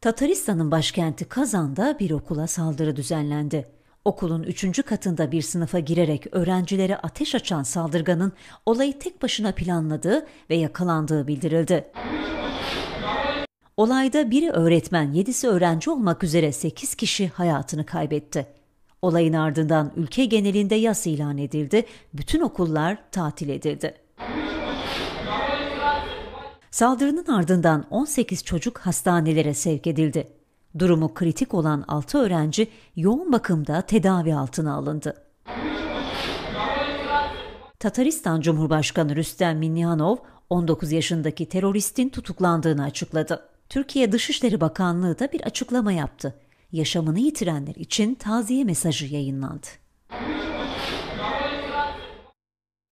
Tataristan'ın başkenti Kazan'da bir okula saldırı düzenlendi. Okulun üçüncü katında bir sınıfa girerek öğrencilere ateş açan saldırganın olayı tek başına planladığı ve yakalandığı bildirildi. Olayda biri öğretmen, yedisi öğrenci olmak üzere 8 kişi hayatını kaybetti. Olayın ardından ülke genelinde yas ilan edildi, bütün okullar tatil edildi. Saldırının ardından 18 çocuk hastanelere sevk edildi. Durumu kritik olan 6 öğrenci yoğun bakımda tedavi altına alındı. Tataristan Cumhurbaşkanı Rüstem Minnihanov 19 yaşındaki teröristin tutuklandığını açıkladı. Türkiye Dışişleri Bakanlığı da bir açıklama yaptı. Yaşamını yitirenler için taziye mesajı yayınlandı.